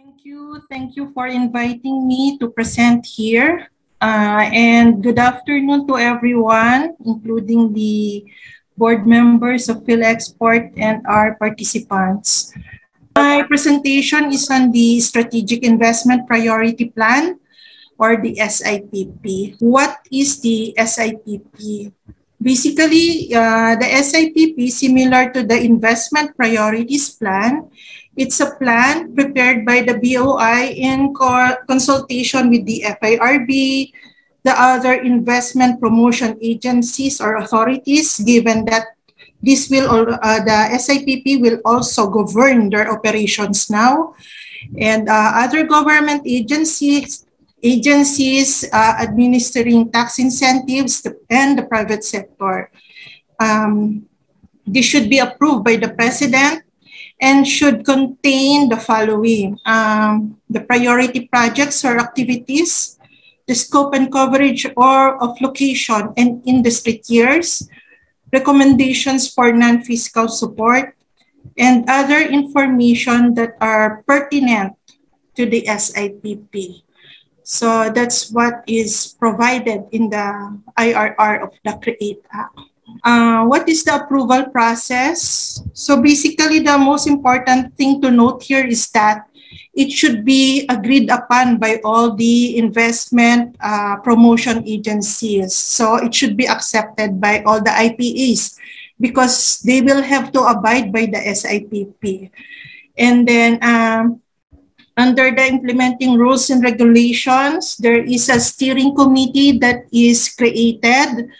Thank you. Thank you for inviting me to present here. Uh, and good afternoon to everyone, including the board members of PhilExport and our participants. My presentation is on the Strategic Investment Priority Plan or the SIPP. What is the SIPP? Basically, uh, the SIPP, similar to the Investment Priorities Plan, it's a plan prepared by the BOI in co consultation with the FIRB, the other investment promotion agencies or authorities, given that this will, uh, the SIPP will also govern their operations now. And uh, other government agencies agencies uh, administering tax incentives and the private sector. Um, this should be approved by the president and should contain the following. Um, the priority projects or activities, the scope and coverage or of location and industry tiers, recommendations for non-fiscal support, and other information that are pertinent to the SIPP. So that's what is provided in the IRR of the CREATE Act. Uh, what is the approval process? So basically, the most important thing to note here is that it should be agreed upon by all the investment uh, promotion agencies. So it should be accepted by all the IPAs because they will have to abide by the SIPP. And then um, under the implementing rules and regulations, there is a steering committee that is created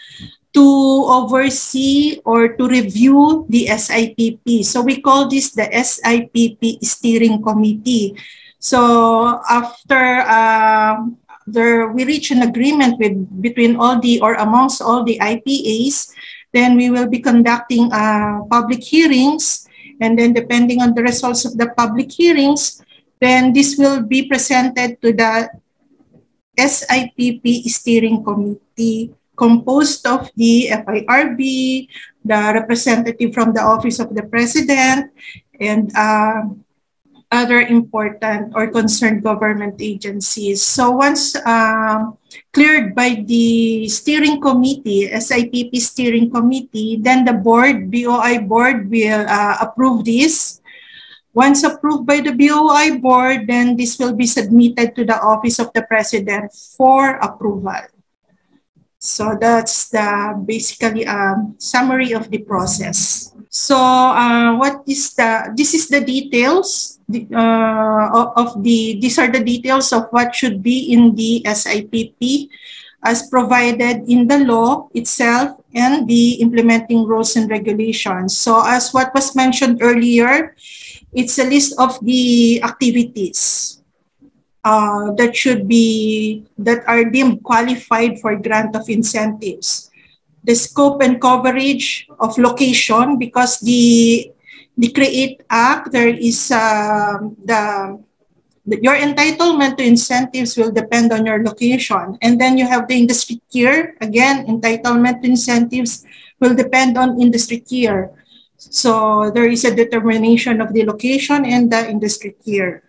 to oversee or to review the SIPP. So we call this the SIPP Steering Committee. So after uh, there, we reach an agreement with between all the or amongst all the IPAs, then we will be conducting uh, public hearings. And then depending on the results of the public hearings, then this will be presented to the SIPP Steering Committee composed of the FIRB, the representative from the Office of the President, and uh, other important or concerned government agencies. So once uh, cleared by the steering committee, SIPP steering committee, then the board, BOI board will uh, approve this once approved by the BOI board, then this will be submitted to the Office of the President for approval. So that's the basically um, summary of the process. So uh, what is the, this is the details uh, of the, these are the details of what should be in the SIPP as provided in the law itself and the implementing rules and regulations. So as what was mentioned earlier, it's a list of the activities uh, that should be, that are deemed qualified for grant of incentives. The scope and coverage of location, because the, the CREATE Act, there is uh, the, the, your entitlement to incentives will depend on your location. And then you have the industry tier. Again, entitlement to incentives will depend on industry tier. So there is a determination of the location and the industry tier.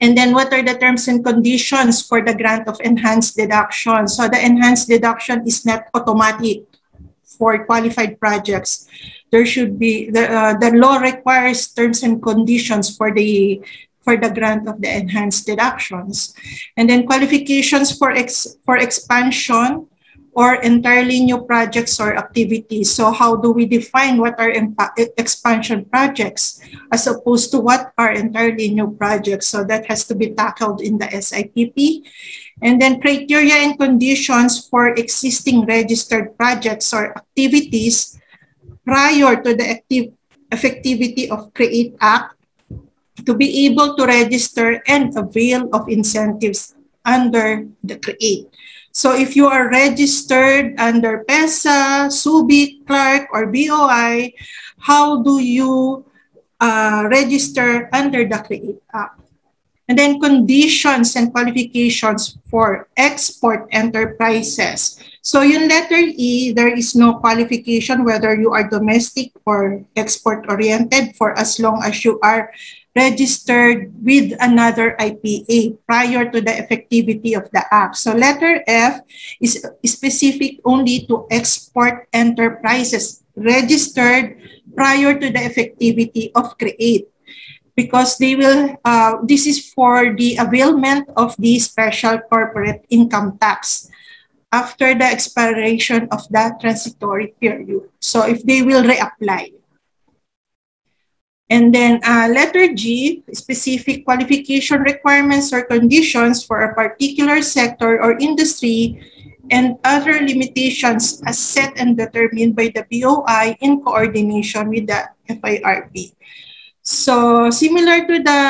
And then what are the terms and conditions for the grant of enhanced deduction? So the enhanced deduction is not automatic for qualified projects. There should be, the, uh, the law requires terms and conditions for the for the grant of the enhanced deductions. And then qualifications for, ex, for expansion or entirely new projects or activities. So how do we define what are expansion projects as opposed to what are entirely new projects? So that has to be tackled in the SIPP. And then criteria and conditions for existing registered projects or activities prior to the active effectivity of CREATE Act to be able to register and avail of incentives under the CREATE. So if you are registered under PESA, Subic, Clark, or BOI, how do you uh, register under the CREATE Act? And then conditions and qualifications for export enterprises. So in letter E, there is no qualification whether you are domestic or export-oriented for as long as you are registered with another IPA prior to the effectivity of the act. So letter F is specific only to export enterprises registered prior to the effectivity of CREATE because they will, uh, this is for the availment of the special corporate income tax after the expiration of that transitory period. So if they will reapply. And then uh, letter G, specific qualification requirements or conditions for a particular sector or industry and other limitations as set and determined by the BOI in coordination with the FIRB. So similar to the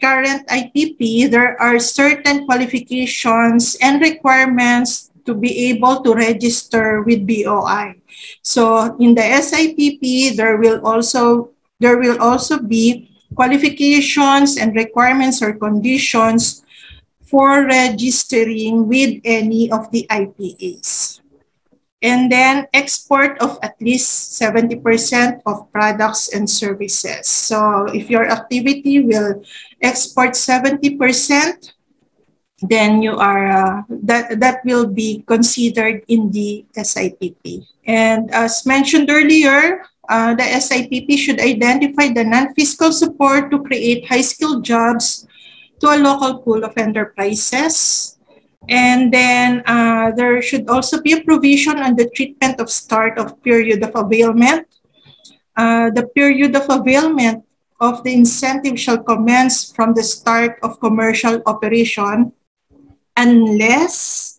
current IPP, there are certain qualifications and requirements to be able to register with BOI. So in the SIPP, there will also there will also be qualifications and requirements or conditions for registering with any of the IPAs. And then export of at least 70% of products and services. So if your activity will export 70%, then you are, uh, that, that will be considered in the SIPP. And as mentioned earlier, uh, the SIPP should identify the non-fiscal support to create high-skilled jobs to a local pool of enterprises. And then uh, there should also be a provision on the treatment of start of period of availment. Uh, the period of availment of the incentive shall commence from the start of commercial operation unless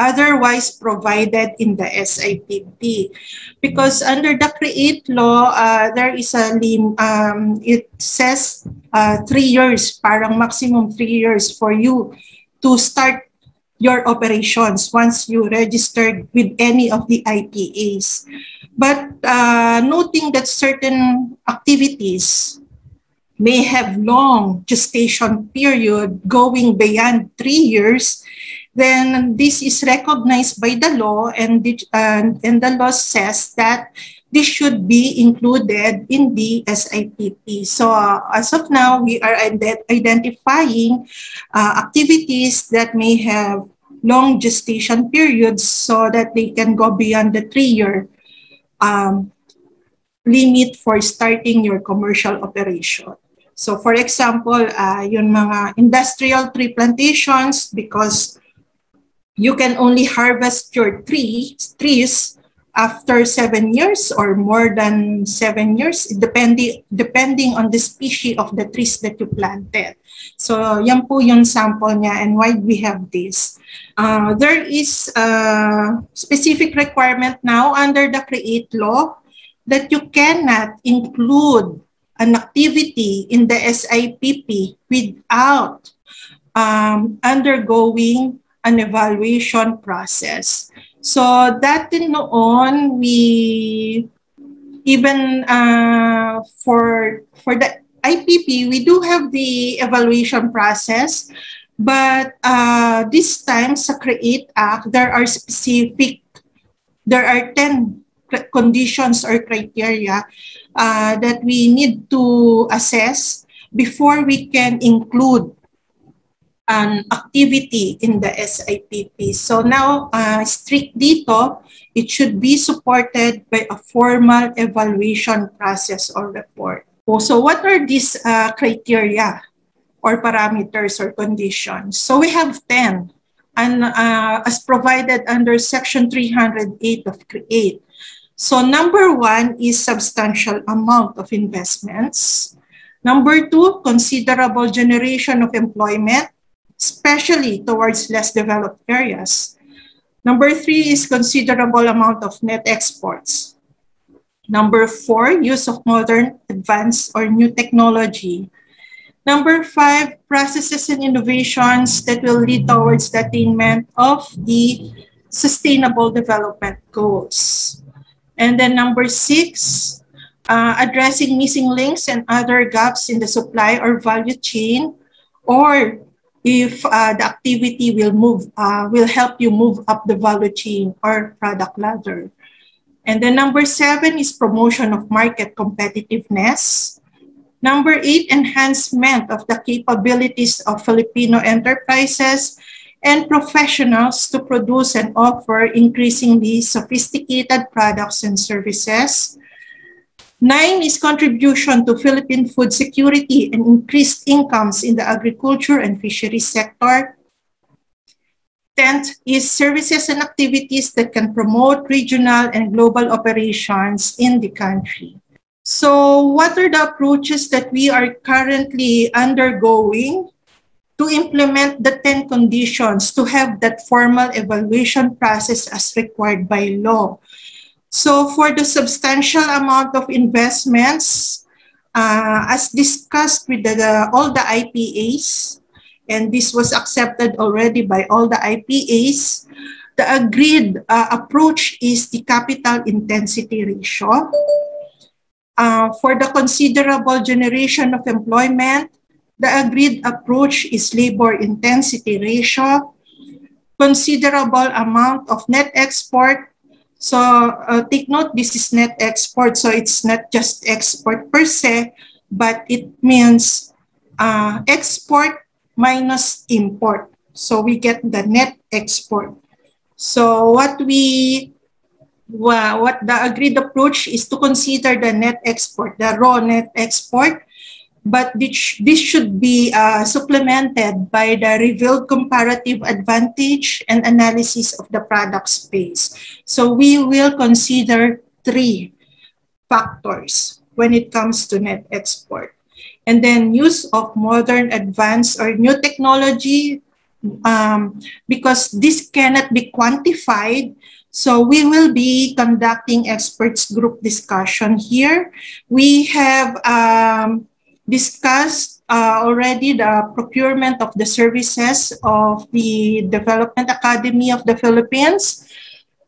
otherwise provided in the SIPP. Because under the CREATE law, uh, there is a lim, um, it says uh, three years, parang maximum three years for you to start your operations once you registered with any of the IPAs. But uh, noting that certain activities may have long gestation period going beyond three years, then this is recognized by the law and the, uh, and the law says that this should be included in the SIPP. So uh, as of now, we are ident identifying uh, activities that may have long gestation periods so that they can go beyond the three-year um, limit for starting your commercial operation. So for example, uh, yung mga industrial tree plantations because you can only harvest your trees, trees after seven years or more than seven years, depending, depending on the species of the trees that you planted. So yan po yung sample niya and why we have this. Uh, there is a specific requirement now under the CREATE law that you cannot include an activity in the SIPP without um, undergoing an evaluation process. So dati noon, we even uh, for for the IPP, we do have the evaluation process, but uh, this time sa CREATE Act, there are specific, there are 10 conditions or criteria uh, that we need to assess before we can include an activity in the SIPP. So now, uh, strict dito, it should be supported by a formal evaluation process or report. So what are these uh, criteria or parameters or conditions? So we have 10 and uh, as provided under section 308 of CREATE. So number one is substantial amount of investments. Number two, considerable generation of employment especially towards less developed areas. Number three is considerable amount of net exports. Number four, use of modern, advanced, or new technology. Number five, processes and innovations that will lead towards the attainment of the sustainable development goals. And then number six, uh, addressing missing links and other gaps in the supply or value chain or if uh, the activity will move, uh, will help you move up the value chain or product ladder. And then number seven is promotion of market competitiveness. Number eight, enhancement of the capabilities of Filipino enterprises and professionals to produce and offer increasingly sophisticated products and services. Nine is contribution to Philippine food security and increased incomes in the agriculture and fisheries sector. Tenth is services and activities that can promote regional and global operations in the country. So what are the approaches that we are currently undergoing to implement the 10 conditions to have that formal evaluation process as required by law? So for the substantial amount of investments, uh, as discussed with the, the, all the IPAs, and this was accepted already by all the IPAs, the agreed uh, approach is the capital intensity ratio. Uh, for the considerable generation of employment, the agreed approach is labor intensity ratio, considerable amount of net export so uh, take note, this is net export. So it's not just export per se, but it means uh, export minus import. So we get the net export. So what we, what the agreed approach is to consider the net export, the raw net export but this, this should be uh, supplemented by the revealed comparative advantage and analysis of the product space. So we will consider three factors when it comes to net export. And then use of modern advanced or new technology um, because this cannot be quantified so we will be conducting experts group discussion here. We have um, discussed uh, already the procurement of the services of the Development Academy of the Philippines.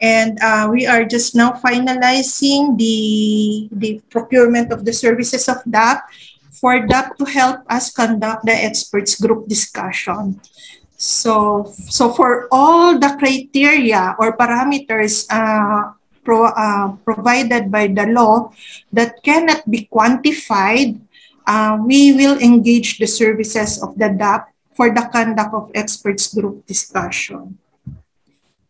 And uh, we are just now finalizing the, the procurement of the services of DAP for DAP to help us conduct the experts group discussion. So, so for all the criteria or parameters uh, pro, uh, provided by the law that cannot be quantified, uh, we will engage the services of the DAP for the conduct of experts group discussion.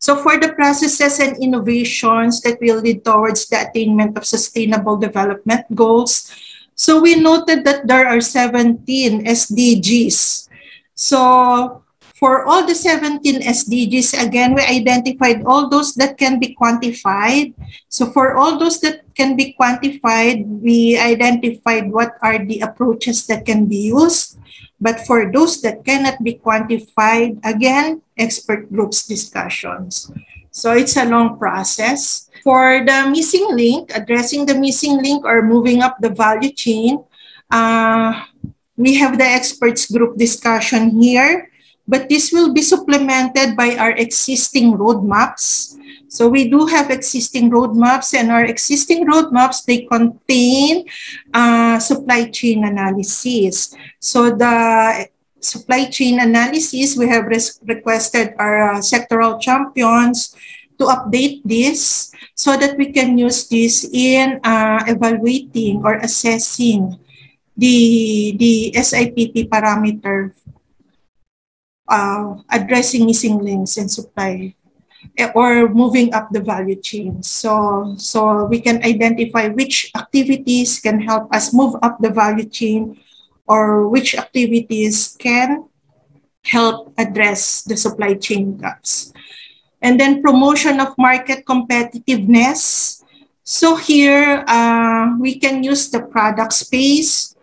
So for the processes and innovations that will lead towards the attainment of sustainable development goals, so we noted that there are 17 SDGs. So for all the 17 SDGs, again, we identified all those that can be quantified. So for all those that can be quantified, we identified what are the approaches that can be used. But for those that cannot be quantified, again, expert groups discussions. So it's a long process. For the missing link, addressing the missing link or moving up the value chain, uh, we have the experts group discussion here but this will be supplemented by our existing roadmaps. So we do have existing roadmaps and our existing roadmaps, they contain uh, supply chain analysis. So the supply chain analysis, we have requested our uh, sectoral champions to update this so that we can use this in uh, evaluating or assessing the, the SIPP parameter uh, addressing missing links in supply eh, or moving up the value chain. So, so we can identify which activities can help us move up the value chain or which activities can help address the supply chain gaps. And then promotion of market competitiveness. So here, uh, we can use the product space,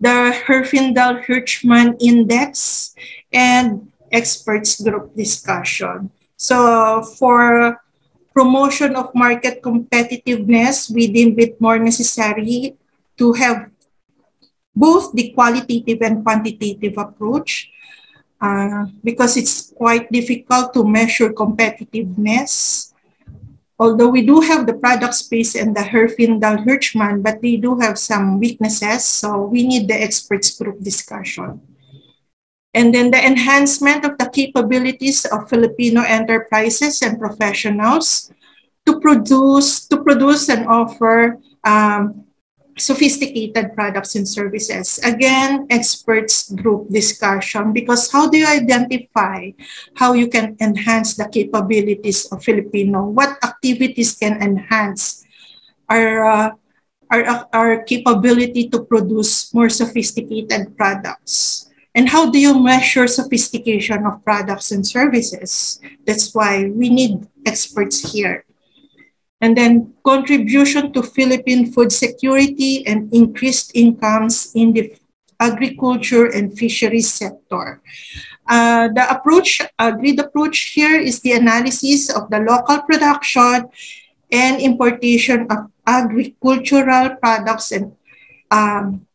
the Herfindahl-Hirschman Index, and experts group discussion. So for promotion of market competitiveness, we deem it more necessary to have both the qualitative and quantitative approach uh, because it's quite difficult to measure competitiveness. Although we do have the product space and the Herfindahl-Hirschman, but they do have some weaknesses, so we need the experts group discussion. And then the enhancement of the capabilities of Filipino enterprises and professionals to produce, to produce and offer um, sophisticated products and services. Again, experts group discussion because how do you identify how you can enhance the capabilities of Filipino? What activities can enhance our, uh, our, our capability to produce more sophisticated products? And how do you measure sophistication of products and services? That's why we need experts here. And then contribution to Philippine food security and increased incomes in the agriculture and fisheries sector. Uh, the approach, agreed approach here is the analysis of the local production and importation of agricultural products and um,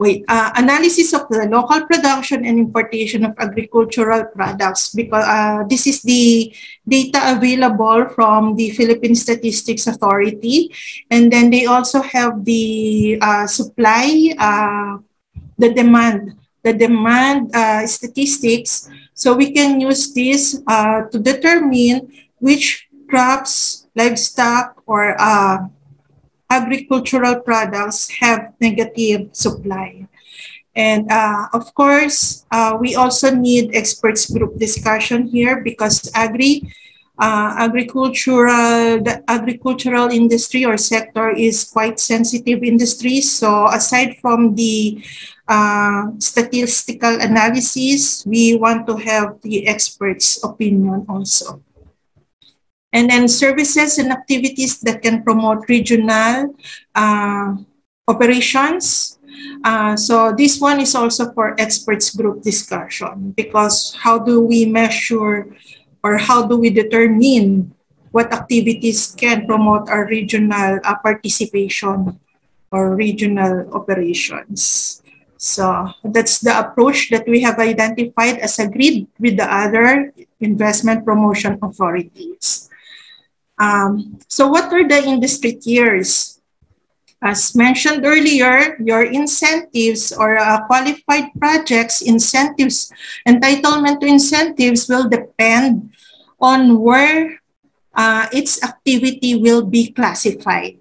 wait, uh, analysis of the local production and importation of agricultural products because uh, this is the data available from the Philippine Statistics Authority. And then they also have the uh, supply, uh, the demand, the demand uh, statistics. So we can use this uh, to determine which crops, livestock, or agricultural products have negative supply. And uh, of course, uh, we also need experts group discussion here because agri, uh, agricultural, the agricultural industry or sector is quite sensitive industry. So aside from the uh, statistical analysis, we want to have the experts opinion also. And then services and activities that can promote regional uh, operations. Uh, so this one is also for experts group discussion because how do we measure or how do we determine what activities can promote our regional uh, participation or regional operations. So that's the approach that we have identified as agreed with the other investment promotion authorities. Um, so what are the industry tiers? As mentioned earlier, your incentives or uh, qualified projects incentives, entitlement to incentives will depend on where uh, its activity will be classified.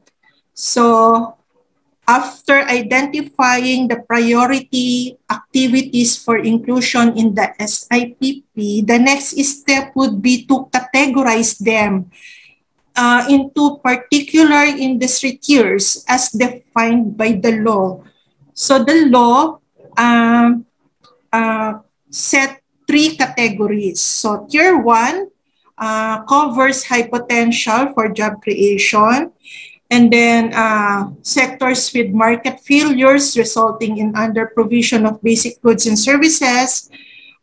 So after identifying the priority activities for inclusion in the SIPP, the next step would be to categorize them uh, into particular industry tiers as defined by the law. So the law um, uh, set three categories. So tier one uh, covers high potential for job creation, and then uh, sectors with market failures resulting in under provision of basic goods and services,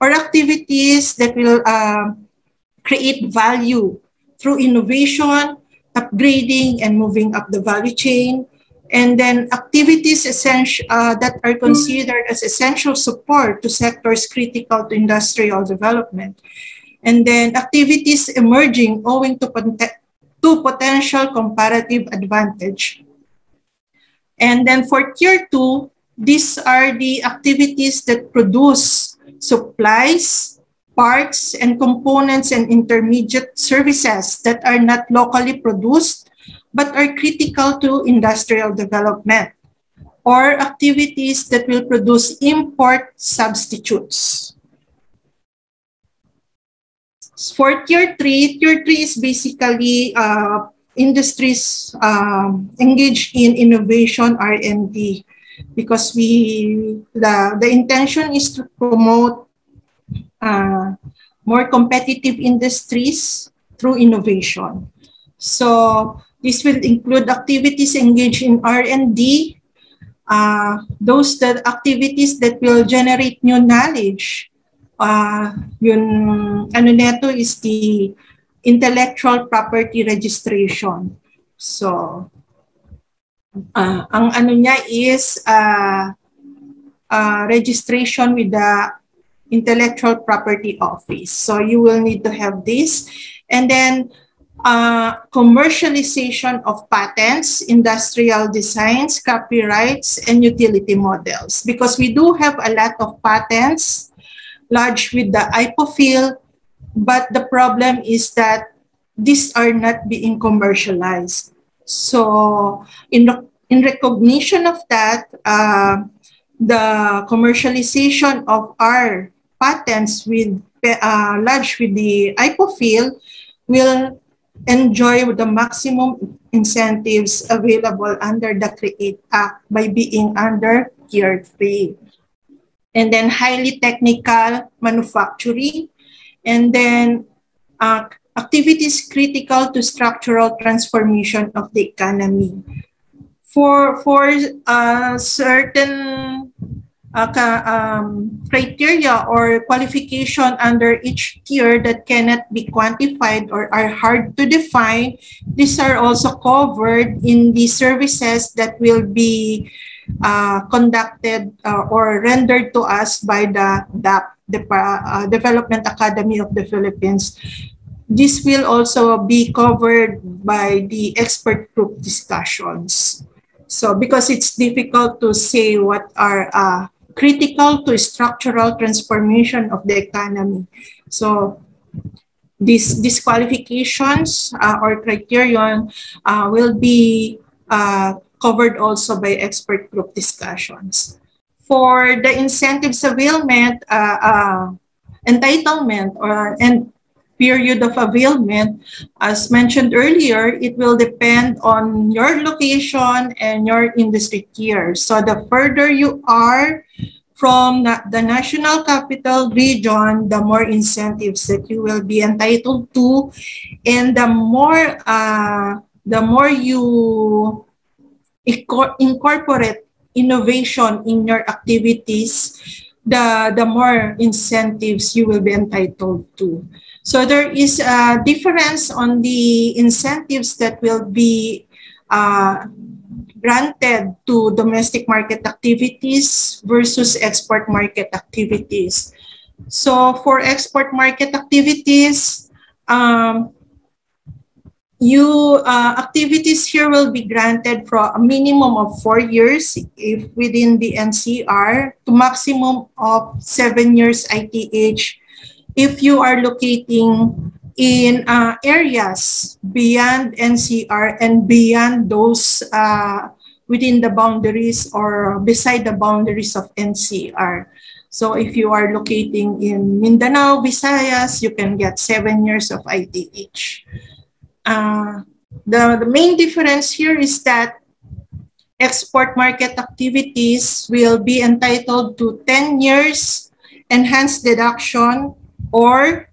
or activities that will uh, create value through innovation, upgrading, and moving up the value chain. And then activities essential, uh, that are considered as essential support to sectors critical to industrial development. And then activities emerging owing to, to potential comparative advantage. And then for tier two, these are the activities that produce supplies, parts and components and intermediate services that are not locally produced but are critical to industrial development or activities that will produce import substitutes. For tier three, tier three is basically uh, industries um, engaged in innovation R&D because we the, the intention is to promote uh, more competitive industries through innovation. So this will include activities engaged in R&D, uh, those that activities that will generate new knowledge. Uh, yun, ano neto is the intellectual property registration. So, uh, ang ano niya is uh, uh, registration with the intellectual property office. So you will need to have this. And then uh, commercialization of patents, industrial designs, copyrights, and utility models. Because we do have a lot of patents lodged with the IPOPHL, but the problem is that these are not being commercialized. So in in recognition of that, uh, the commercialization of our patents with uh, lodged with the IPOPHL will enjoy the maximum incentives available under the CREATE Act by being under Tier 3. And then highly technical manufacturing, and then uh, activities critical to structural transformation of the economy. For, for uh, certain uh, um, criteria or qualification under each tier that cannot be quantified or are hard to define, these are also covered in the services that will be uh, conducted uh, or rendered to us by the DAP, the uh, Development Academy of the Philippines. This will also be covered by the expert group discussions. So because it's difficult to say what are uh, critical to structural transformation of the economy. So these disqualifications uh, or criterion uh, will be uh, covered also by expert group discussions. For the incentives availment, uh, uh, entitlement or and period of availment, as mentioned earlier, it will depend on your location and your industry tier. So the further you are from the national capital region, the more incentives that you will be entitled to, and the more uh, the more you incorporate innovation in your activities, the the more incentives you will be entitled to. So there is a difference on the incentives that will be uh, granted to domestic market activities versus export market activities. So for export market activities, um, you uh, activities here will be granted for a minimum of four years if within the NCR to maximum of seven years ITH if you are locating in uh, areas beyond NCR and beyond those uh, within the boundaries or beside the boundaries of NCR. So if you are locating in Mindanao, Visayas, you can get seven years of ITH. Uh, the, the main difference here is that export market activities will be entitled to 10 years enhanced deduction or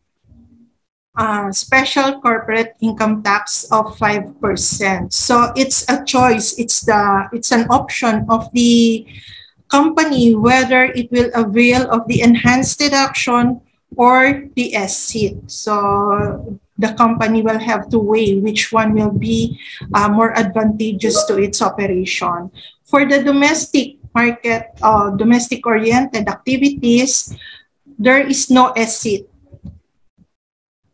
uh, special corporate income tax of 5%. So it's a choice. It's the it's an option of the company whether it will avail of the enhanced deduction or the SC. So the company will have to weigh which one will be uh, more advantageous to its operation. For the domestic market, uh, domestic-oriented activities, there is no SC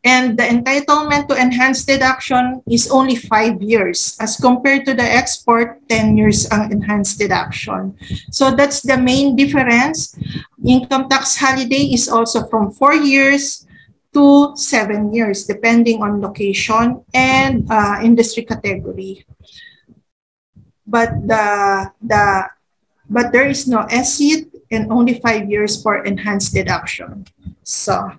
and the entitlement to enhanced deduction is only five years as compared to the export 10 years ang enhanced deduction. So that's the main difference. Income tax holiday is also from four years to seven years depending on location and uh, industry category. But the the but there is no exit and only five years for enhanced deduction. So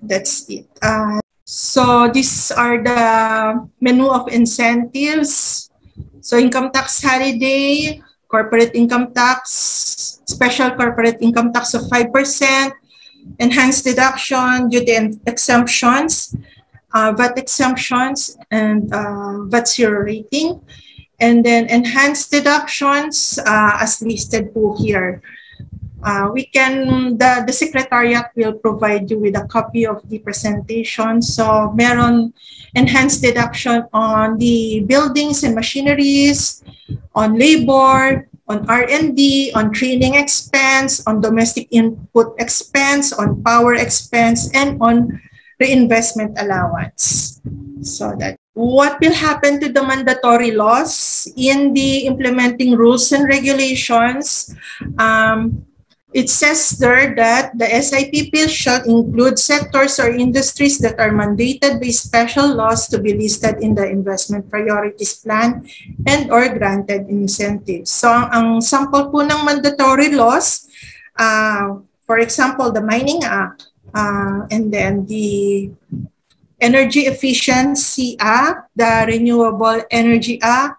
that's it. Uh, so these are the menu of incentives. So income tax holiday, corporate income tax, special corporate income tax of 5%, enhanced deduction, duty exemptions, uh, VAT exemptions, and uh, VAT zero rating. And then enhanced deductions uh, as listed here. Uh, we can, the, the secretariat will provide you with a copy of the presentation. So meron enhanced deduction on the buildings and machineries, on labor, on R&D, on training expense, on domestic input expense, on power expense, and on reinvestment allowance. So that what will happen to the mandatory laws in the implementing rules and regulations? Um, it says there that the SIPP shall include sectors or industries that are mandated by special laws to be listed in the investment priorities plan and or granted incentives. So ang sample po ng mandatory laws, uh, for example, the Mining Act, uh, and then the Energy Efficiency Act, the Renewable Energy Act,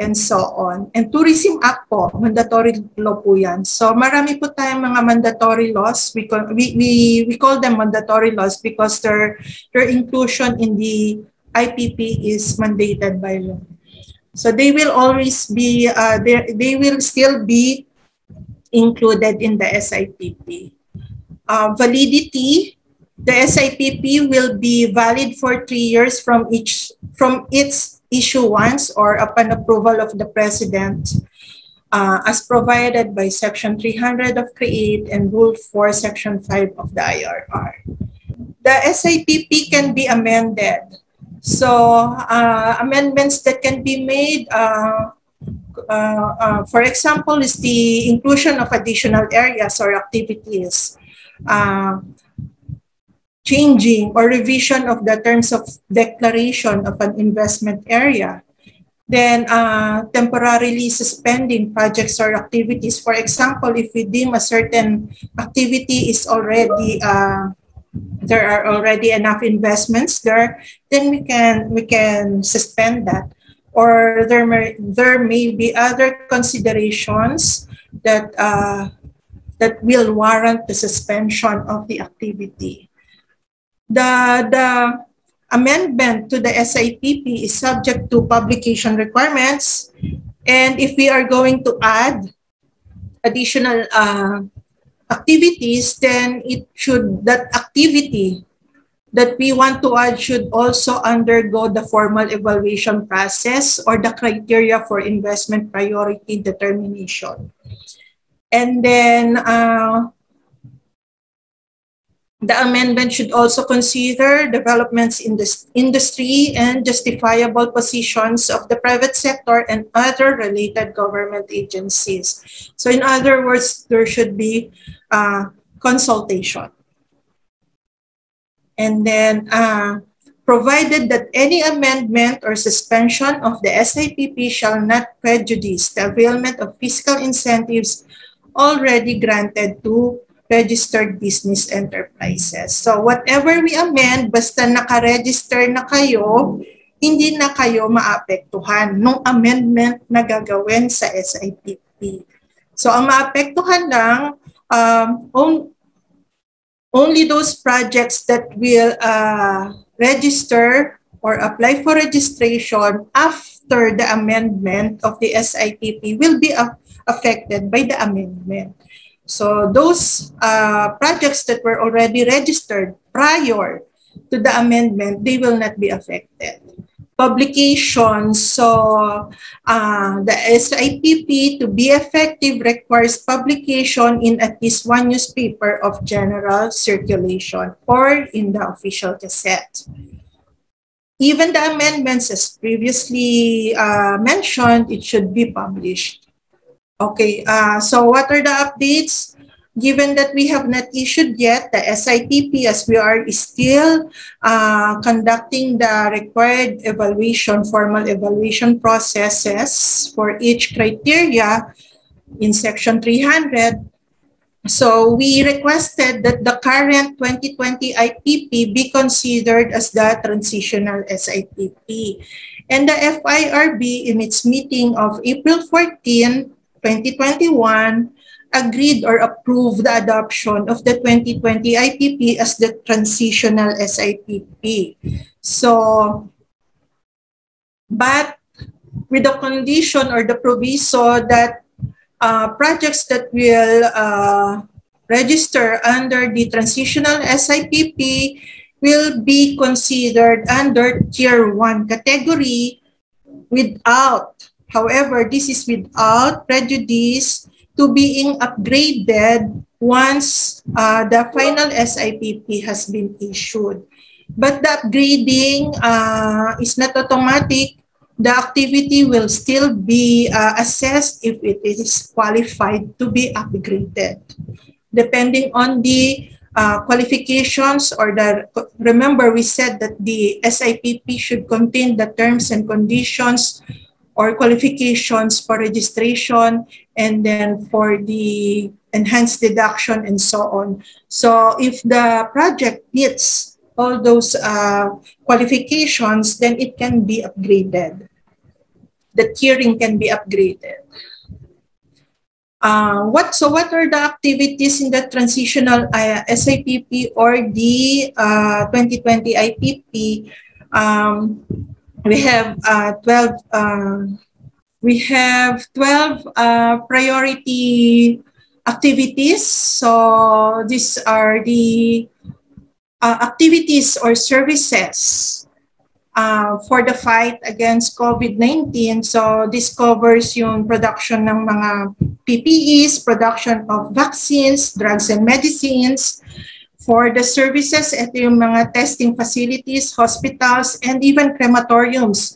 and so on. And Tourism Act po, mandatory law po yan. So marami po tayong mga mandatory laws. We we, we call them mandatory laws because their, their inclusion in the IPP is mandated by law. So they will always be, uh, they, they will still be included in the SIPP. Uh, validity, the SIPP will be valid for three years from each from its issuance or upon approval of the President uh, as provided by Section 300 of CREATE and Rule 4, Section 5 of the IRR. The SIPP can be amended. So uh, amendments that can be made, uh, uh, uh for example, is the inclusion of additional areas or activities. Changing or revision of the terms of declaration of an investment area, then uh, temporarily suspending projects or activities. For example, if we deem a certain activity is already uh, there are already enough investments there, then we can we can suspend that. Or there may there may be other considerations that uh, that will warrant the suspension of the activity the, the amendment to the SIPP is subject to publication requirements. And if we are going to add additional uh, activities, then it should, that activity that we want to add should also undergo the formal evaluation process or the criteria for investment priority determination. And then uh, the amendment should also consider developments in the industry and justifiable positions of the private sector and other related government agencies. So in other words, there should be uh, consultation. And then uh, provided that any amendment or suspension of the SIPP shall not prejudice the availment of fiscal incentives already granted to registered business enterprises. So whatever we amend, basta naka-register na kayo, hindi na kayo maapektuhan nung amendment na gagawin sa SIPP. So ang maapektuhan lang, um, on, only those projects that will uh, register or apply for registration after the amendment of the SIPP will be affected by the amendment. So those uh, projects that were already registered prior to the amendment, they will not be affected. Publications, so uh, the SIPP to be effective requires publication in at least one newspaper of general circulation or in the official gazette. Even the amendments as previously uh, mentioned, it should be published Okay, uh, so what are the updates? Given that we have not issued yet the SIPP as we are still uh, conducting the required evaluation, formal evaluation processes for each criteria in section 300, so we requested that the current 2020 IPP be considered as the transitional SIPP. And the FIRB in its meeting of April 14 2021 agreed or approved the adoption of the 2020 IPP as the transitional SIPP. So, but with the condition or the proviso that uh, projects that will uh, register under the transitional SIPP will be considered under tier 1 category without However, this is without prejudice to being upgraded once uh, the final SIPP has been issued. But the upgrading uh, is not automatic the activity will still be uh, assessed if it is qualified to be upgraded. Depending on the uh, qualifications or the, remember we said that the SIPP should contain the terms and conditions or qualifications for registration and then for the enhanced deduction and so on. So if the project meets all those uh, qualifications, then it can be upgraded. The tiering can be upgraded. Uh, what so what are the activities in the transitional uh, SIPP or the uh, 2020 IPP? Um, we have uh, 12 uh, we have 12 uh, priority activities. So these are the uh, activities or services uh, for the fight against COVID-19. So this covers yung production ng mga PPEs, production of vaccines, drugs and medicines. For the services, ito yung mga testing facilities, hospitals, and even crematoriums.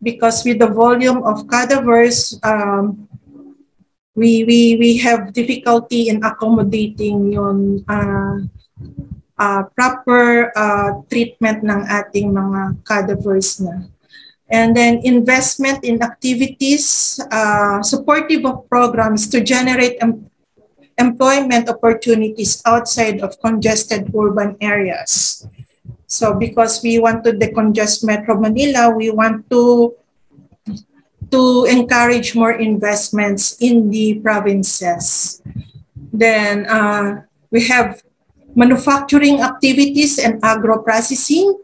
Because with the volume of cadavers, um, we, we, we have difficulty in accommodating yung uh, uh, proper uh, treatment ng ating mga cadavers na. And then investment in activities, uh, supportive of programs to generate em employment opportunities outside of congested urban areas. So because we want to decongest Metro Manila, we want to to encourage more investments in the provinces. Then uh, we have manufacturing activities and agro-processing.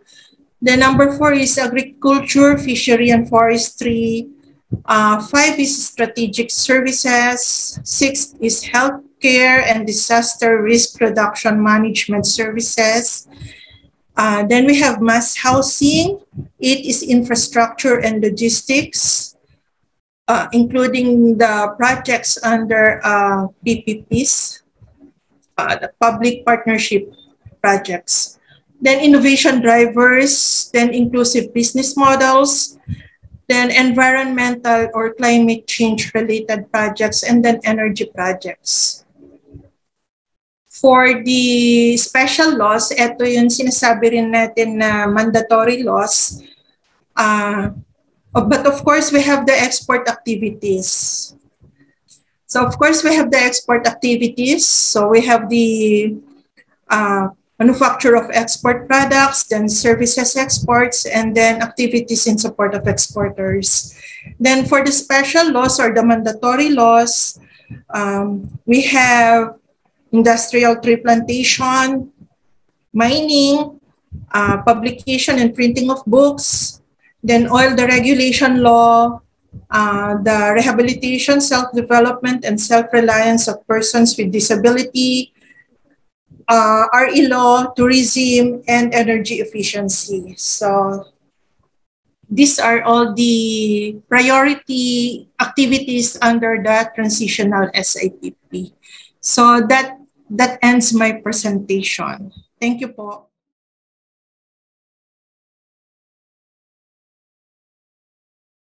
The number four is agriculture, fishery, and forestry. Uh, five is strategic services. Six is healthcare and disaster risk reduction management services. Uh, then we have mass housing. It is infrastructure and logistics, uh, including the projects under uh, PPPs uh, the public partnership projects. Then innovation drivers, then inclusive business models, then environmental or climate change related projects, and then energy projects. For the special laws, ito yung sinasabi rin natin na mandatory laws. Uh, but of course, we have the export activities. So of course, we have the export activities. So we have the uh, manufacture of export products, then services exports, and then activities in support of exporters. Then for the special laws or the mandatory laws, um, we have industrial tree plantation, mining, uh, publication and printing of books, then oil deregulation law, uh, the rehabilitation, self-development, and self-reliance of persons with disability, uh, RE law, tourism, and energy efficiency. So these are all the priority activities under the transitional SIPP. So that, that ends my presentation. Thank you po.